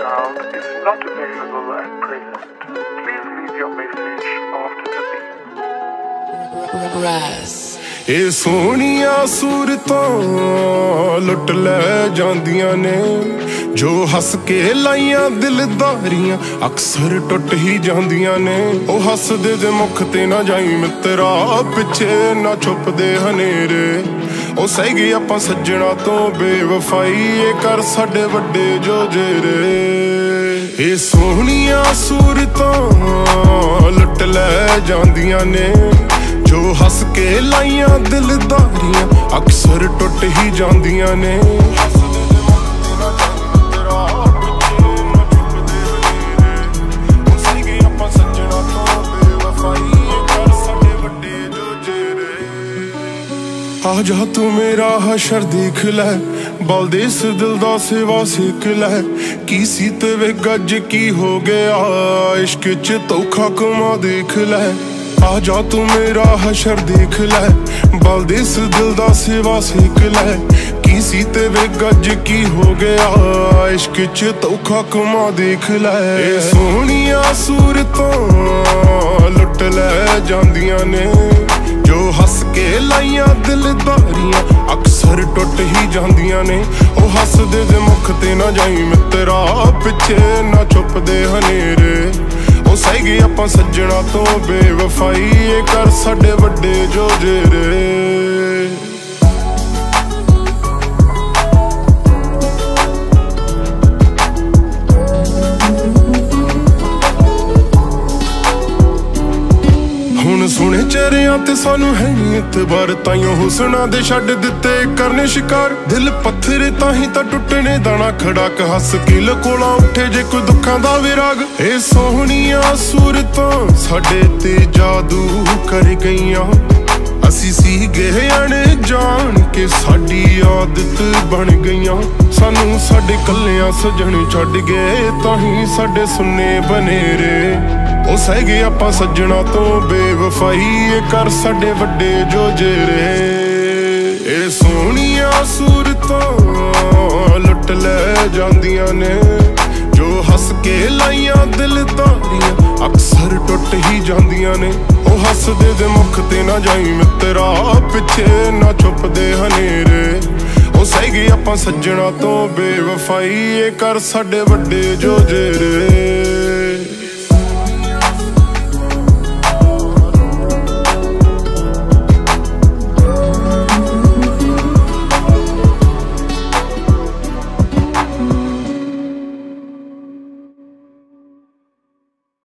down is not available at present. Please leave your message after the beep. Raz. ਇਹ ਸੋਹਣੀਆਂ ਸੂਰਤਾਂ ਲੁੱਟ ਲੈ ਜਾਂਦੀਆਂ ਨੇ ਜੋ ਹੱਸ ਕੇ ਲਾਈਆਂ ਦਿਲਦਾਰੀਆਂ ਅਕਸਰ ਟੁੱਟ ਹੀ ਜਾਂਦੀਆਂ ਨੇ ਉਹ ਹੱਸਦੇ ਦੇ ਮੁਖ ਤੇ ਨਾ ਜਾਈ ਮਿੱਤਰਾ ਪਿੱਛੇ ਨਾ ਛੁਪਦੇ ਹਨੇਰੇ ਉਹ ਸਹਿ ਆਪਾਂ ਸੱਜਣਾ ਤੋਂ ਬੇਵਫਾਈ, ਇਹ ਕਰ ਸਾਡੇ ਵੱਡੇ ਜੋ ਜੇਰੇ। ਇਹ ਸੋਹਣੀਆਂ ਸੂਰਤਾਂ ਲੁੱਟ ਲੈ ਜਾਂਦੀਆਂ ਨੇ, ਜੋ ਹੱਸ ਕੇ ਲਾਈਆਂ ਦਿਲਦਾਰੀਆਂ, ਅਕਸਰ ਟੁੱਟ ਹੀ ਜਾਂਦੀਆਂ ਨੇ। ਆ ਜਾ ਤੂੰ ਮੇਰਾ ਹਸ਼ਰ ਦੇਖ ਲੈ ਬਲਦੇ ਦਿਲ ਦਾ ਸੇਵਾ ਸਿੱਖ ਲੈ। ਕੀ ਸੀ ਤੇ ਵੇ ਗੱਜ ਕੀ ਹੋ ਗਿਆ, ਇਸ਼ਕ ਚ ਧੋਖਾ ਕਮਾ ਦੇਖ ਲੈ। ਆ ਜਾ ਤੂੰ ਮੇਰਾ ਹਸ਼ਰ ਦੇਖ ਲੈ ਬਲਦੇ ਇਸ ਦਿਲ ਦਾ ਸੇਵਾ ਸਿੱਖ ਲੈ। ਕੀ ਸੀ ਤੇ ਵੇ ਗੱਜ ਕੀ ਹੋ ਗਿਆ, ਇਸ਼ਕ ਚ ਧੋਖਾ ਕਮਾ ਦੇਖ ਲੈ। ਸੋਹਣੀਆਂ ਸੂਰਤਾਂ ਲੁੱਟ ਲੈ ਜਾਂਦੀਆਂ ਨੇ। ਕੇ ਦਿਲਦਾਰੀਆਂ ਅਕਸਰ ਟੁੱਟ ਹੀ ਜਾਂਦੀਆਂ ਨੇ। ਉਹ ਹੱਸਦੇ ਦੇ ਮੁਖ ਤੇ ਨਾ ਜਾਈ ਮਿੱਤਰਾ, ਪਿੱਛੇ ਨਾ ਚੁੱਪਦੇ ਹਨੇਰੇ। ਉਹ ਸਹਿ ਗਏ ਆਪਾਂ ਸੱਜਣਾ ਤੋਂ ਬੇਵਫਾਈ, ਇਹ ਕਰ ਸਾਡੇ ਵੱਡੇ ਜੋ ਜੇਰੇ ਚਿਹਰਿਆਂ ਤੇ ਸਾਨੂੰ ਹੈ ਨਹੀਂ ਇਤਬਾਰ ਤਾਈਓ ਹੁਸਨਾ ਦੇ ਛੱਡ ਦਿੱਤੇ ਕਰਨੇ ਸ਼ਿਕਾਰ। ਦਿਲ ਪੱਥਰੇ ਤਾਂ ਹੀ ਤਾਂ ਟੁੱਟਣੇ, ਦਾਣਾ ਖੜਾਕ ਹੱਸ ਕੇ ਲਕੋਲਾ ਉੱਠੇ ਜੇ ਕੋਈ ਦੁੱਖਾਂ ਦਾ ਵਿਰਾਗ ਇਹ ਸੋਹਣੀਆਂ ਸੂਰਤਾਂ ਸਾਡੇ ਤੇ ਜਾਦੂ ਕਰ ਗਈਆਂ। ਅਸੀਂ ਸੀ ਗਏ ਅਣ ਜਾਣ ਕੇ ਸਾਡੀ ਆਦਤ ਬਣ ਗਈਆਂ। ਸਾਨੂੰ ਸਾਡੇ ਕੱਲਿਆਂ ਸਜਣ ਛੱਡ ਗਏ, ਤਾਂ ਹੀ ਸਾਡੇ ਸੁੰਨੇ ਬਨੇਰੇ ਉਹ ਸਹਿ ਗਏ ਆਪਾਂ ਸੱਜਣਾ ਤੋਂ ਬੇਵਫਾਈ ਇਹ ਕਰ ਸਾਡੇ ਵੱਡੇ ਜੋ ਜੇਰੇ। ਇਹ ਸੋਹਣੀਆਂ ਸੂਰਤਾਂ ਲੁੱਟ ਲੈ ਜਾਂਦੀਆਂ ਨੇ, ਜੋ ਹੱਸ ਕੇ ਲਾਈਆਂ ਦਿਲਦਾਰੀਆਂ ਅਕਸਰ ਟੁੱਟ ਹੀ ਜਾਂਦੀਆਂ ਨੇ। ਉਹ ਹੱਸਦੇ ਦੇ ਮੁਖ ਤੇ ਨਾ ਜਾਈ ਮਿੱਤਰਾ ਪਿੱਛੇ ਨਾ ਛੁਪਦੇ ਹਨੇਰੇ। ਉਹ ਸਹਿ ਗਏ ਆਪਾਂ ਸੱਜਣਾ ਤੋਂ ਬੇਵਫਾਈ ਇਹ ਕਰ ਸਾਡੇ ਵੱਡੇ ਜੋ ਜੇਰੇ।